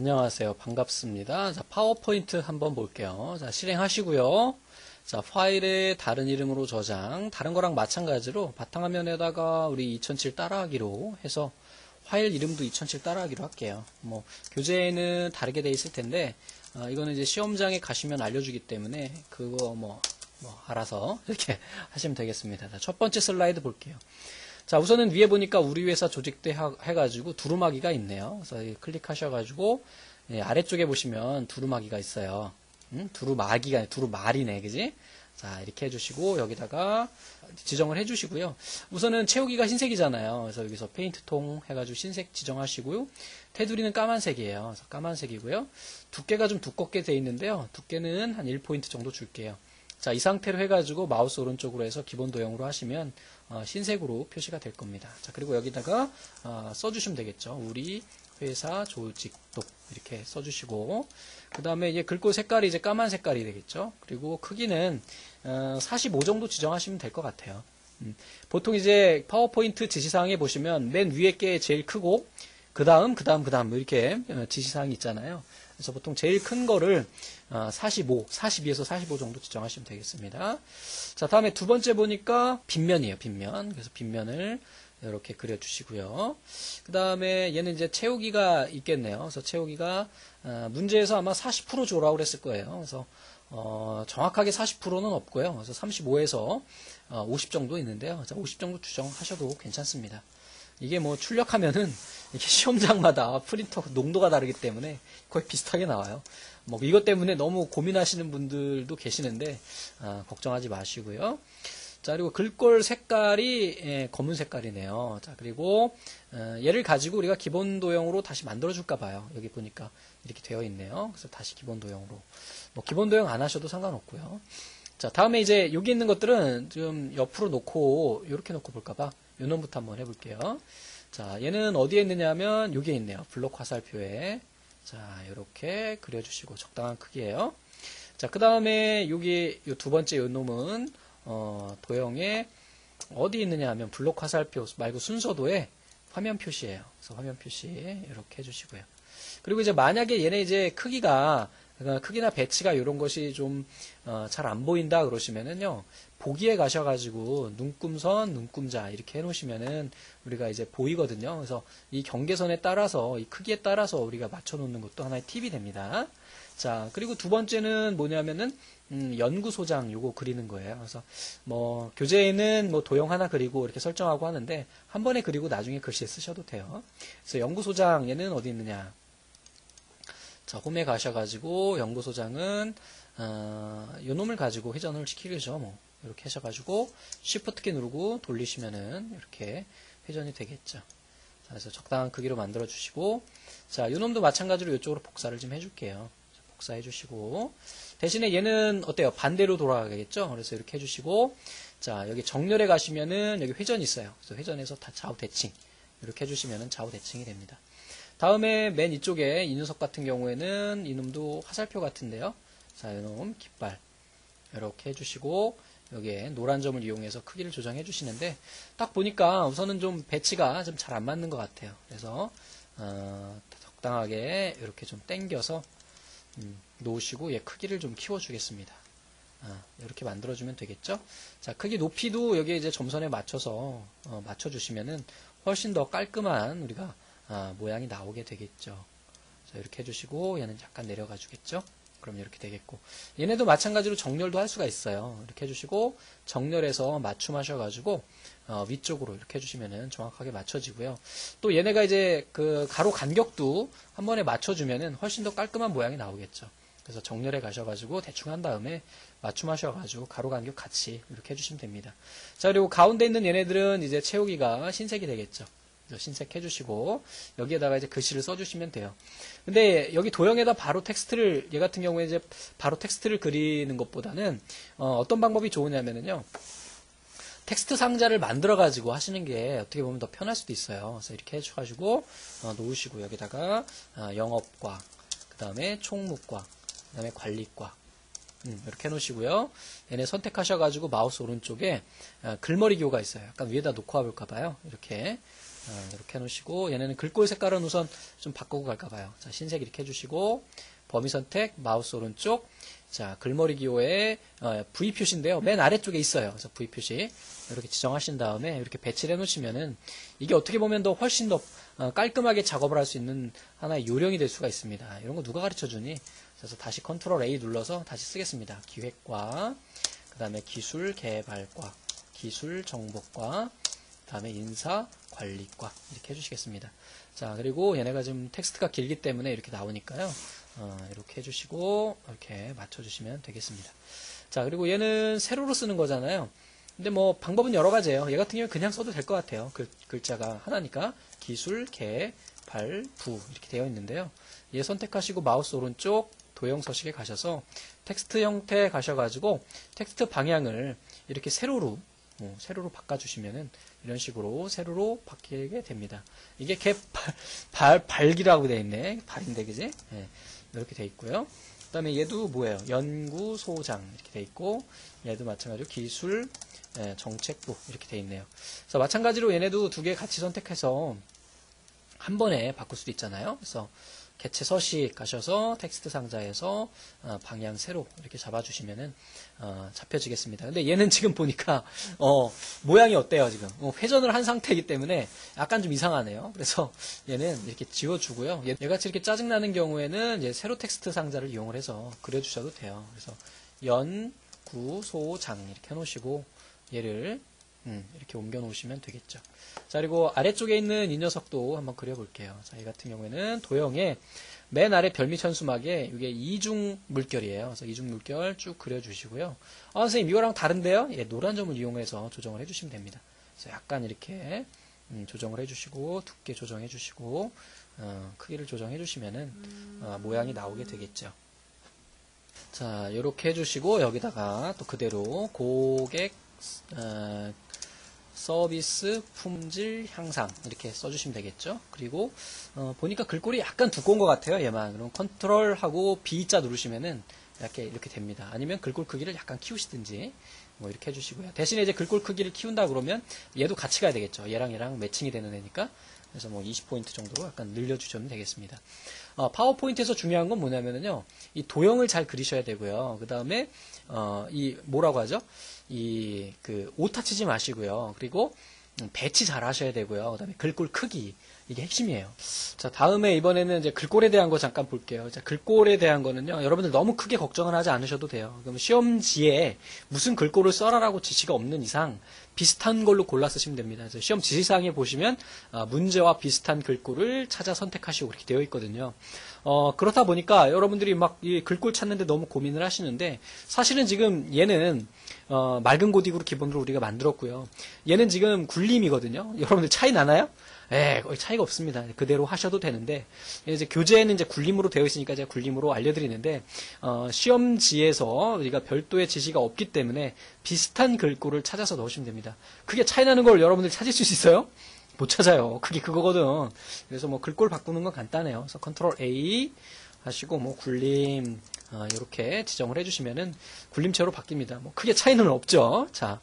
안녕하세요. 반갑습니다. 자, 파워포인트 한번 볼게요. 자, 실행하시고요. 자, 파일에 다른 이름으로 저장, 다른 거랑 마찬가지로 바탕화면에다가 우리 2007 따라하기로 해서 파일 이름도 2007 따라하기로 할게요. 뭐, 교재에는 다르게 돼 있을 텐데, 어, 이거는 이제 시험장에 가시면 알려주기 때문에, 그거 뭐, 뭐, 알아서 이렇게 하시면 되겠습니다. 자, 첫 번째 슬라이드 볼게요. 자, 우선은 위에 보니까 우리 회사 조직대 하- 해가지고 두루마기가 있네요. 그래서 이 클릭하셔가지고, 예, 아래쪽에 보시면 두루마기가 있어요. 음? 두루마기가, 아니라 두루말이네, 그지? 자, 이렇게 해주시고, 여기다가 지정을 해주시고요. 우선은 채우기가 흰색이잖아요. 그래서 여기서 페인트통 해가지고 흰색 지정하시고요. 테두리는 까만색이에요. 그래서 까만색이고요. 두께가 좀 두껍게 돼 있는데요. 두께는 한 1포인트 정도 줄게요. 자, 이 상태로 해가지고 마우스 오른쪽으로 해서 기본 도형으로 하시면 어, 흰색으로 표시가 될 겁니다. 자, 그리고 여기다가 어, 써주시면 되겠죠. 우리 회사 조직도 이렇게 써주시고 그 다음에 이제 글꼴 색깔이 이제 까만 색깔이 되겠죠. 그리고 크기는 어, 45 정도 지정하시면 될 것 같아요. 음, 보통 이제 파워포인트 지시사항에 보시면 맨 위에 게 제일 크고 그 다음 그 다음 그 다음 이렇게 어, 지시사항이 있잖아요. 그래서 보통 제일 큰 거를 어, 45, 42에서 45 정도 지정하시면 되겠습니다. 자, 다음에 두 번째 보니까 빗면이에요, 빗면. 그래서 빗면을 이렇게 그려주시고요. 그 다음에 얘는 이제 채우기가 있겠네요. 그래서 채우기가 어, 문제에서 아마 40% 줘라고 그랬을 거예요. 그래서 어, 정확하게 40%는 없고요. 그래서 35에서 50 정도 있는데요. 자, 50 정도 추정하셔도 괜찮습니다. 이게 뭐 출력하면은 이게 시험장마다 프린터 농도가 다르기 때문에 거의 비슷하게 나와요. 뭐 이것 때문에 너무 고민하시는 분들도 계시는데 아, 걱정하지 마시고요. 자 그리고 글꼴 색깔이 예, 검은 색깔이네요. 자 그리고 어, 얘를 가지고 우리가 기본 도형으로 다시 만들어 줄까 봐요. 여기 보니까 이렇게 되어 있네요. 그래서 다시 기본 도형으로 뭐 기본 도형 안 하셔도 상관없고요. 자 다음에 이제 여기 있는 것들은 좀 옆으로 놓고 이렇게 놓고 볼까봐 요 놈부터 한번 해볼게요. 자, 얘는 어디에 있느냐 하면 여기에 있네요. 블록 화살표에. 자, 이렇게 그려주시고 적당한 크기예요. 자, 그 다음에 여기 요 두 번째 요 놈은 어, 도형에 어디 있느냐 하면 블록 화살표 말고 순서도에 화면 표시예요. 그래서 화면 표시 이렇게 해주시고요. 그리고 이제 만약에 얘네 이제 크기가 그러니까 크기나 배치가 이런 것이 좀 잘안 보인다 그러시면은요 보기에 가셔가지고 눈금선, 눈금자 이렇게 해놓으시면은 우리가 이제 보이거든요. 그래서 이 경계선에 따라서 이 크기에 따라서 우리가 맞춰놓는 것도 하나의 팁이 됩니다. 자 그리고 두 번째는 뭐냐면은 음, 연구소장 요거 그리는 거예요. 그래서 뭐 교재에는 뭐 도형 하나 그리고 이렇게 설정하고 하는데 한 번에 그리고 나중에 글씨에 쓰셔도 돼요. 그래서 연구소장 얘는 어디 있느냐? 자, 홈에 가셔가지고 연구소장은 어, 요 놈을 가지고 회전을 시키겠죠. 뭐 이렇게 하셔가지고 Shift 키 누르고 돌리시면은 이렇게 회전이 되겠죠. 자, 그래서 적당한 크기로 만들어 주시고 자, 요 놈도 마찬가지로 이쪽으로 복사를 좀 해줄게요. 자, 복사해 주시고 대신에 얘는 어때요? 반대로 돌아가겠죠. 그래서 이렇게 해주시고 자 여기 정렬에 가시면은 여기 회전이 있어요. 그래서 회전에서 다 좌우 대칭 이렇게 해주시면은 좌우 대칭이 됩니다. 다음에 맨 이쪽에 이 녀석 같은 경우에는 이놈도 화살표 같은데요. 자, 이놈 깃발 이렇게 해주시고 여기에 노란 점을 이용해서 크기를 조정해 주시는데 딱 보니까 우선은 좀 배치가 좀 잘 안 맞는 것 같아요. 그래서 어, 적당하게 이렇게 좀 당겨서 음, 놓으시고 얘 크기를 좀 키워주겠습니다. 아, 이렇게 만들어주면 되겠죠? 자, 크기 높이도 여기에 이제 점선에 맞춰서 어, 맞춰주시면은 훨씬 더 깔끔한 우리가 아, 모양이 나오게 되겠죠. 자, 이렇게 해주시고 얘는 약간 내려가 주겠죠? 그럼 이렇게 되겠고 얘네도 마찬가지로 정렬도 할 수가 있어요. 이렇게 해주시고 정렬해서 맞춤하셔가지고 어, 위쪽으로 이렇게 해주시면은 정확하게 맞춰지고요. 또 얘네가 이제 그 가로 간격도 한 번에 맞춰주면은 훨씬 더 깔끔한 모양이 나오겠죠. 그래서 정렬해 가셔가지고 대충 한 다음에 맞춤하셔가지고 가로 간격 같이 이렇게 해주시면 됩니다. 자 그리고 가운데 있는 얘네들은 이제 채우기가 흰색이 되겠죠. 신색 해 주시고 여기에다가 이제 글씨를 써 주시면 돼요. 근데 여기 도형에다 바로 텍스트를 얘 같은 경우에 이제 바로 텍스트를 그리는 것보다는 어, 떤 방법이 좋으냐면은요. 텍스트 상자를 만들어 가지고 하시는 게 어떻게 보면 더 편할 수도 있어요. 그래서 이렇게 해가지고 어, 놓으시고 여기다가 어, 영업과 그 다음에 총무과 그 다음에 관리과 음, 이렇게 해놓으시고요. 얘네 선택하셔가지고 마우스 오른쪽에 어, 글머리 기호가 있어요. 약간 위에다 놓고 와볼까봐요. 이렇게 어, 이렇게 해놓으시고 얘네는 글꼴 색깔은 우선 좀 바꾸고 갈까 봐요. 자 흰색 이렇게 해주시고 범위 선택 마우스 오른쪽 자 글머리 기호에 어, V 표시인데요. 맨 아래쪽에 있어요. 그래서 V 표시 이렇게 지정하신 다음에 이렇게 배치를 해놓으시면은 이게 어떻게 보면 더 훨씬 더 어, 깔끔하게 작업을 할 수 있는 하나의 요령이 될 수가 있습니다. 이런 거 누가 가르쳐 주니? 그래서 다시 컨트롤 A 눌러서 다시 쓰겠습니다. 기획과 그 다음에 기술 개발과 기술 정보과 그 다음에 인사 관리과 이렇게 해주시겠습니다. 자 그리고 얘네가 좀 텍스트가 길기 때문에 이렇게 나오니까요. 어, 이렇게 해주시고 이렇게 맞춰주시면 되겠습니다. 자 그리고 얘는 세로로 쓰는 거잖아요. 근데 뭐 방법은 여러 가지예요. 얘 같은 경우는 그냥 써도 될 것 같아요. 글, 글자가 하나니까 기술, 개, 발, 부 이렇게 되어 있는데요. 얘 선택하시고 마우스 오른쪽 도형 서식에 가셔서 텍스트 형태 가셔가지고 텍스트 방향을 이렇게 세로로 어, 세로로 바꿔주시면은 이런 식으로 세로로 바뀌게 됩니다. 이게 개 발, 발 발기라고 되어 있네. 발인데 그지? 네, 이렇게 되어 있고요. 그 다음에 얘도 뭐예요? 연구소장 이렇게 되어 있고 얘도 마찬가지로 기술 예, 정책부 이렇게 되어 있네요. 그래서 마찬가지로 얘네도 두 개 같이 선택해서 한 번에 바꿀 수도 있잖아요. 그래서 개체 서식 가셔서 텍스트 상자에서 어, 방향 세로 이렇게 잡아주시면은 어, 잡혀지겠습니다. 근데 얘는 지금 보니까 어, 모양이 어때요 지금 어, 회전을 한 상태이기 때문에 약간 좀 이상하네요. 그래서 얘는 이렇게 지워주고요. 얘, 얘같이 이렇게 짜증나는 경우에는 이제 세로 텍스트 상자를 이용을 해서 그려주셔도 돼요. 그래서 연 구 소 장 이렇게 해놓으시고 얘를 음, 이렇게 옮겨 놓으시면 되겠죠. 자, 그리고 아래쪽에 있는 이 녀석도 한번 그려볼게요. 자, 이 같은 경우에는 도형에 맨 아래 별밑 현수막에 이게 이중 물결이에요. 그래서 이중 물결 쭉 그려주시고요. 아, 선생님, 이거랑 다른데요? 예, 노란 점을 이용해서 조정을 해주시면 됩니다. 그래서 약간 이렇게 음, 조정을 해주시고, 두께 조정해주시고, 어, 크기를 조정해주시면은 어, 모양이 나오게 되겠죠. 자, 이렇게 해주시고, 여기다가 또 그대로 고객 어, 서비스 품질 향상 이렇게 써주시면 되겠죠. 그리고 어, 보니까 글꼴이 약간 두꺼운 것 같아요. 얘만 그럼 컨트롤하고 B자 누르시면은 이렇게 이렇게 됩니다. 아니면 글꼴 크기를 약간 키우시든지 뭐 이렇게 해주시고요. 대신에 이제 글꼴 크기를 키운다 그러면 얘도 같이 가야 되겠죠. 얘랑 얘랑 매칭이 되는 애니까 그래서 뭐 20포인트 정도로 약간 늘려주시면 되겠습니다. 어, 파워포인트에서 중요한 건 뭐냐면요. 이 도형을 잘 그리셔야 되고요. 그 다음에, 어, 이, 뭐라고 하죠? 이, 그, 오타 치지 마시고요. 그리고, 음, 배치 잘 하셔야 되고요. 그 다음에 글꼴 크기. 이게 핵심이에요. 자, 다음에 이번에는 이제 글꼴에 대한 거 잠깐 볼게요. 자, 글꼴에 대한 거는요, 여러분들 너무 크게 걱정을 하지 않으셔도 돼요. 그럼 시험지에 무슨 글꼴을 써라라고 지시가 없는 이상 비슷한 걸로 골라 쓰시면 됩니다. 그래서 시험 지시사항에 보시면 어, 문제와 비슷한 글꼴을 찾아 선택하시고 그렇게 되어 있거든요. 어, 그렇다 보니까 여러분들이 막 이 글꼴 찾는데 너무 고민을 하시는데 사실은 지금 얘는 어, 맑은 고딕으로 기본으로 우리가 만들었고요. 얘는 지금 굴림이거든요. 여러분들 차이 나나요? 예, 거의 차이가 없습니다. 그대로 하셔도 되는데 이제 교재에는 이제 굴림으로 되어 있으니까 제가 굴림으로 알려드리는데 어, 시험지에서 우리가 별도의 지시가 없기 때문에 비슷한 글꼴을 찾아서 넣으시면 됩니다. 그게 차이 나는 걸 여러분들 찾을 수 있어요? 못 찾아요. 그게 그거거든. 그래서 뭐 글꼴 바꾸는 건 간단해요. 그래서 컨트롤 A 하시고 뭐 굴림 어, 이렇게 지정을 해주시면은 굴림체로 바뀝니다. 뭐 크게 차이는 없죠. 자,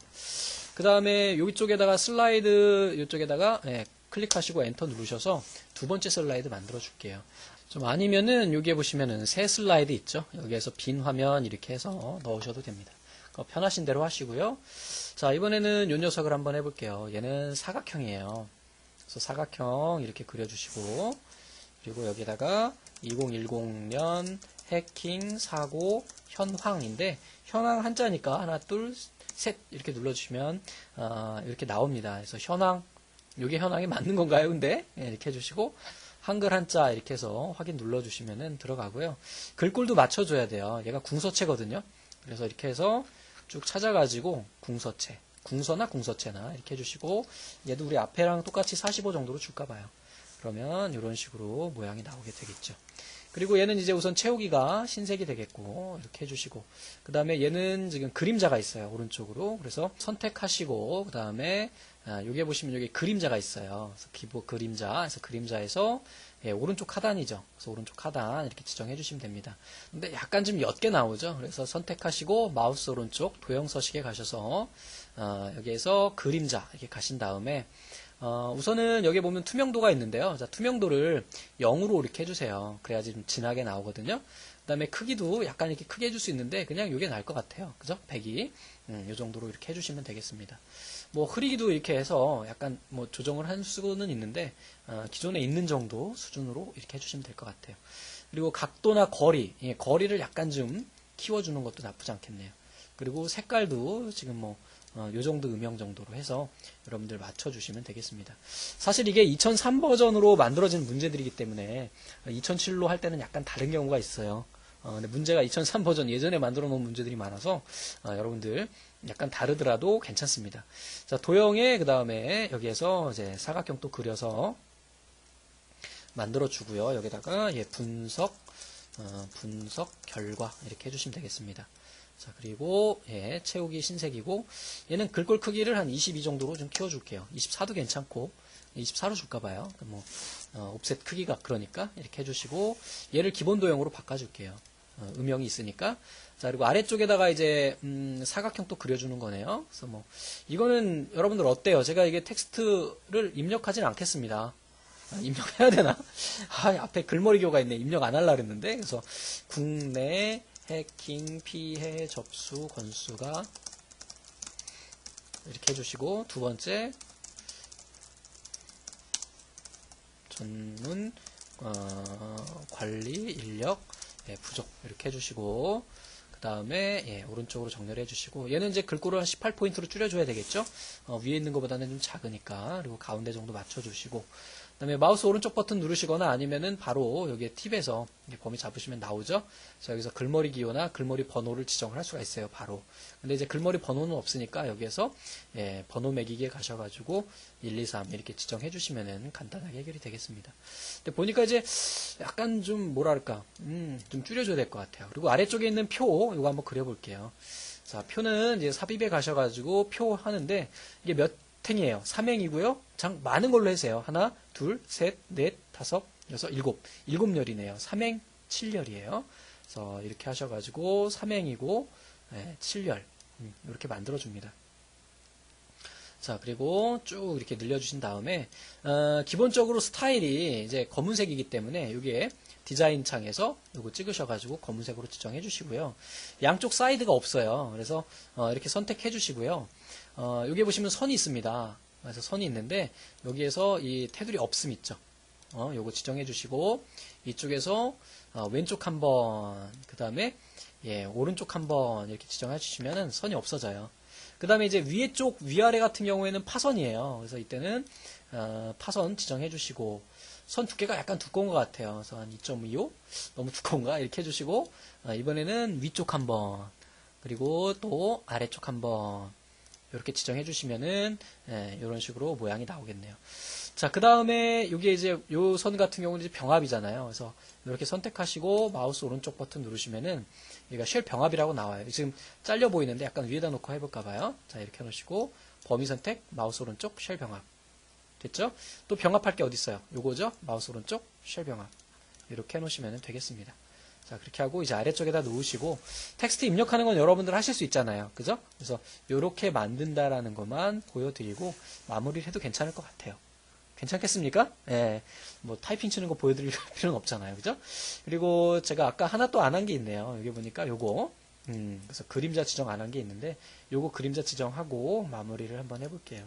그 다음에 여기 쪽에다가 슬라이드 이쪽에다가 예, 클릭하시고 엔터 누르셔서 두 번째 슬라이드 만들어 줄게요. 좀 아니면은 여기에 보시면은 새 슬라이드 있죠. 여기에서 빈 화면 이렇게 해서 넣으셔도 됩니다. 편하신 대로 하시고요. 자, 이번에는 요 녀석을 한번 해볼게요. 얘는 사각형이에요. 그래서 사각형 이렇게 그려주시고, 그리고 여기다가 2010년 해킹 사고 현황인데, 현황 한자니까 하나, 둘, 셋 이렇게 눌러주시면, 어, 이렇게 나옵니다. 그래서 현황 이게 현황이 맞는 건가요? 근데 네, 이렇게 해주시고 한글 한자 이렇게 해서 확인 눌러주시면 들어가고요. 글꼴도 맞춰줘야 돼요. 얘가 궁서체거든요. 그래서 이렇게 해서 쭉 찾아가지고 궁서체, 궁서나 궁서체나 이렇게 해주시고 얘도 우리 앞에랑 똑같이 45 정도로 줄까 봐요. 그러면 이런 식으로 모양이 나오게 되겠죠. 그리고 얘는 이제 우선 채우기가 흰색이 되겠고 이렇게 해주시고 그 다음에 얘는 지금 그림자가 있어요 오른쪽으로 그래서 선택하시고 그 다음에 아, 여기에 보시면 여기 그림자가 있어요. 그래서 기본 그림자, 그래서 그림자에서 예, 오른쪽 하단이죠. 그래서 오른쪽 하단 이렇게 지정해 주시면 됩니다. 근데 약간 좀 옅게 나오죠. 그래서 선택하시고 마우스 오른쪽 도형 서식에 가셔서 어, 여기에서 그림자 이렇게 가신 다음에 어, 우선은 여기 보면 투명도가 있는데요. 자, 투명도를 0으로 이렇게 해주세요. 그래야지 좀 진하게 나오거든요. 그 다음에 크기도 약간 이렇게 크게 해줄 수 있는데 그냥 이게 나을 것 같아요. 그죠? 100이. 음, 이 정도로 이렇게 해주시면 되겠습니다. 뭐 흐리기도 이렇게 해서 약간 뭐 조정을 할 수는 있는데 어, 기존에 있는 정도 수준으로 이렇게 해주시면 될 것 같아요. 그리고 각도나 거리, 예, 거리를 약간 좀 키워주는 것도 나쁘지 않겠네요. 그리고 색깔도 지금 뭐, 어, 요 정도 음영 정도로 해서 여러분들 맞춰주시면 되겠습니다. 사실 이게 2003 버전으로 만들어진 문제들이기 때문에 2007로 할 때는 약간 다른 경우가 있어요. 어, 근데 문제가 2003 버전 예전에 만들어 놓은 문제들이 많아서 어, 여러분들 약간 다르더라도 괜찮습니다. 자, 도형에 그 다음에 여기에서 이제 사각형 또 그려서 만들어 주고요. 여기다가 예, 분석, 어, 분석 결과 이렇게 해주시면 되겠습니다. 자, 그리고 예, 채우기 신색이고 얘는 글꼴 크기를 한 22 정도로 좀 키워줄게요. 24도 괜찮고 24로 줄까 봐요. 뭐 어, 옵셋 크기가 그러니까 이렇게 해주시고 얘를 기본 도형으로 바꿔줄게요. 어, 음영이 있으니까. 자 그리고 아래쪽에다가 이제 음, 사각형 또 그려주는 거네요. 그래서 뭐 이거는 여러분들 어때요? 제가 이게 텍스트를 입력하진 않겠습니다. 아, 입력해야 되나? 아, 앞에 글머리교가 있네. 입력 안 하려 그랬는데. 그래서 국내 해킹 피해 접수 건수가 이렇게 해주시고 두 번째 전문 어, 관리 인력 예, 부족 이렇게 해주시고 그 다음에 예, 오른쪽으로 정렬해 주시고 얘는 이제 글꼴을 한 18포인트로 줄여줘야 되겠죠? 어, 위에 있는 것보다는 좀 작으니까 그리고 가운데 정도 맞춰주시고 그 다음에 마우스 오른쪽 버튼 누르시거나 아니면은 바로 여기에 팁에서 범위 잡으시면 나오죠. 자, 여기서 글머리 기호나 글머리 번호를 지정을 할 수가 있어요. 바로. 근데 이제 글머리 번호는 없으니까 여기에서 예, 번호 매기기에 가셔가지고 1, 2, 3 이렇게 지정해 주시면은 간단하게 해결이 되겠습니다. 근데 보니까 이제 약간 좀 뭐랄까, 음, 좀 줄여줘야 될 것 같아요. 그리고 아래쪽에 있는 표, 이거 한번 그려볼게요. 자, 표는 이제 삽입에 가셔가지고 표 하는데 이게 몇 탱이에요. 3행이고요. 장 많은 걸로 해세요. 하나, 둘, 셋, 넷, 다섯, 여섯, 일곱. 일곱 열이네요. 3행 7열이에요. 그래서 이렇게 하셔가지고 3행이고 네, 7열 음, 이렇게 만들어줍니다. 자 그리고 쭉 이렇게 늘려주신 다음에 어, 기본적으로 스타일이 이제 검은색이기 때문에 이게 디자인 창에서 이거 찍으셔가지고 검은색으로 지정해 주시고요. 양쪽 사이드가 없어요. 그래서 어, 이렇게 선택해 주시고요. 어, 여기 보시면 선이 있습니다. 그래서 선이 있는데 여기에서 이 테두리 없음 있죠. 어, 요거 지정해 주시고 이쪽에서 어, 왼쪽 한번 그 다음에 예, 오른쪽 한번 이렇게 지정해 주시면은 선이 없어져요. 그 다음에 이제 위에 쪽 위아래 같은 경우에는 파선이에요. 그래서 이때는 어, 파선 지정해 주시고 선 두께가 약간 두꺼운 것 같아요. 그래서 한 2.25 너무 두꺼운가 이렇게 해주시고 어, 이번에는 위쪽 한번 그리고 또 아래쪽 한번 이렇게 지정해 주시면은 예, 이런 식으로 모양이 나오겠네요. 자, 그 다음에 이게 이제 요 선 같은 경우는 이제 병합이잖아요. 그래서 이렇게 선택하시고 마우스 오른쪽 버튼 누르시면은 얘가 셀 병합이라고 나와요. 지금 잘려 보이는데 약간 위에다 놓고 해볼까 봐요. 자, 이렇게 해놓으시고 범위 선택 마우스 오른쪽 셀 병합 됐죠? 또 병합할 게 어디 있어요? 요거죠? 마우스 오른쪽 셀 병합 이렇게 해놓으시면 되겠습니다. 자, 그렇게 하고 이제 아래쪽에다 놓으시고 텍스트 입력하는 건 여러분들 하실 수 있잖아요. 그죠? 그래서 이렇게 만든다라는 것만 보여드리고 마무리를 해도 괜찮을 것 같아요. 괜찮겠습니까? 예. 뭐 타이핑 치는 거 보여드릴 필요는 없잖아요. 그죠? 그리고 제가 아까 하나 또 안 한 게 있네요. 여기 보니까 요거 음, 그래서 그림자 지정 안 한 게 있는데 요거 그림자 지정하고 마무리를 한번 해볼게요.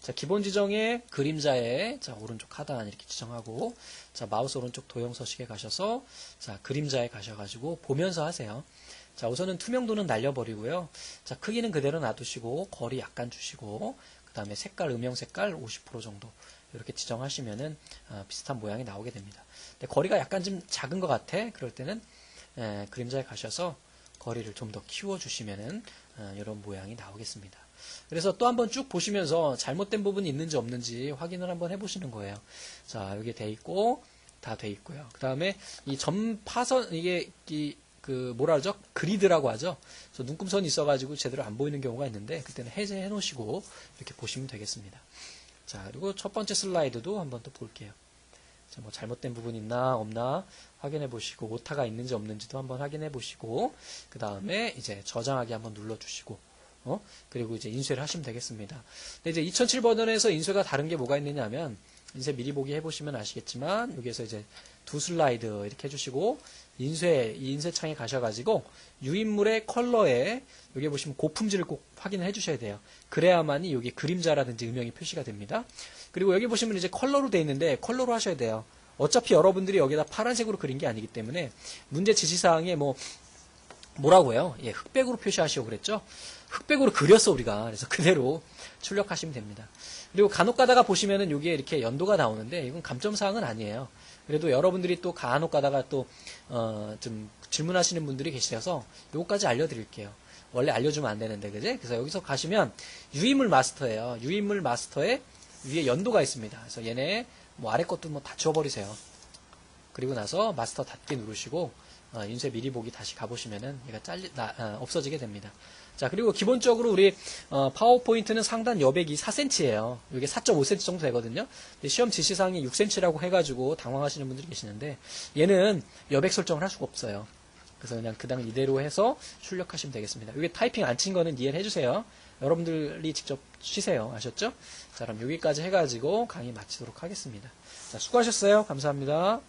자, 기본 지정에 그림자에 자, 오른쪽 하단 이렇게 지정하고 자, 마우스 오른쪽 도형 서식에 가셔서 자, 그림자에 가셔가지고 보면서 하세요. 자, 우선은 투명도는 날려버리고요. 자, 크기는 그대로 놔두시고 거리 약간 주시고 그 다음에 색깔, 음영 색깔 50% 정도 이렇게 지정하시면은 어, 비슷한 모양이 나오게 됩니다. 근데 거리가 약간 좀 작은 것 같아. 그럴 때는 에, 그림자에 가셔서 거리를 좀 더 키워주시면은 어, 이런 모양이 나오겠습니다. 그래서 또 한번 쭉 보시면서 잘못된 부분이 있는지 없는지 확인을 한번 해보시는 거예요. 자, 여기 돼 있고, 다 돼 있고요. 그 다음에 이 점 파선, 이게, 이, 그, 뭐라 하죠? 그리드라고 하죠? 그래서 눈금선이 있어가지고 제대로 안 보이는 경우가 있는데, 그때는 해제해 놓으시고, 이렇게 보시면 되겠습니다. 자, 그리고 첫 번째 슬라이드도 한번 또 볼게요. 자, 뭐 잘못된 부분 있나, 없나, 확인해 보시고, 오타가 있는지 없는지도 한번 확인해 보시고, 그 다음에 이제 저장하기 한번 눌러 주시고, 어? 그리고 이제 인쇄를 하시면 되겠습니다. 근데 이제 2007 버전에서 인쇄가 다른 게 뭐가 있느냐면 인쇄 미리 보기 해보시면 아시겠지만 여기에서 이제 두 슬라이드 이렇게 해주시고 인쇄 이 인쇄 창에 가셔가지고 유인물의 컬러에 여기 보시면 고품질을 꼭 확인을 해주셔야 돼요. 그래야만이 여기 그림자라든지 음영이 표시가 됩니다. 그리고 여기 보시면 이제 컬러로 돼 있는데 컬러로 하셔야 돼요. 어차피 여러분들이 여기다 파란색으로 그린 게 아니기 때문에 문제 지시사항에 뭐 뭐라고요? 예, 흑백으로 표시하시오 그랬죠? 흑백으로 그렸어 우리가 그래서 그대로 출력하시면 됩니다. 그리고 간혹 가다가 보시면은 여기에 이렇게 연도가 나오는데 이건 감점 사항은 아니에요. 그래도 여러분들이 또 간혹 가다가 또 어, 좀 질문하시는 분들이 계셔서 요거까지 알려드릴게요. 원래 알려주면 안 되는데 그제? 그래서 여기서 가시면 유인물 마스터예요. 유인물 마스터에 위에 연도가 있습니다. 그래서 얘네 뭐 아래 것도 뭐 다 지워버리세요. 그리고 나서 마스터 닫기 누르시고 어, 인쇄 미리 보기 다시 가보시면은 얘가 잘리 나, 어, 없어지게 됩니다. 자 그리고 기본적으로 우리 어, 파워포인트는 상단 여백이 4cm예요. 이게 4.5cm 정도 되거든요. 시험 지시사항이 6cm라고 해가지고 당황하시는 분들이 계시는데 얘는 여백 설정을 할 수가 없어요. 그래서 그냥 그당 이대로 해서 출력하시면 되겠습니다. 이게 타이핑 안 친 거는 이해를 해주세요. 여러분들이 직접 쉬세요. 아셨죠? 자, 그럼 여기까지 해가지고 강의 마치도록 하겠습니다. 자, 수고하셨어요. 감사합니다.